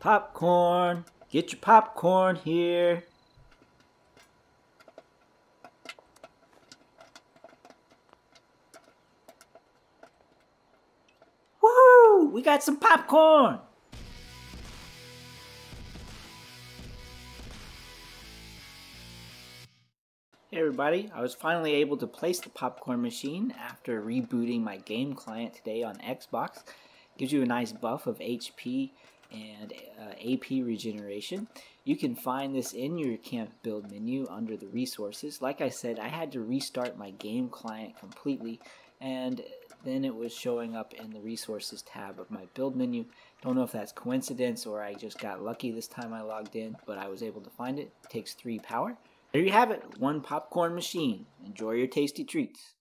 Popcorn. Get your popcorn here. Woohoo! We got some popcorn! Hey everybody, I was finally able to place the popcorn machine after rebooting my game client today on Xbox. Gives you a nice buff of HP and uh, AP regeneration. You can find this in your camp build menu under the resources. Like I said, I had to restart my game client completely and then it was showing up in the resources tab of my build menu. Don't know if that's coincidence or I just got lucky this time I logged in, but I was able to find it. it takes three power. There you have it, one popcorn machine. Enjoy your tasty treats.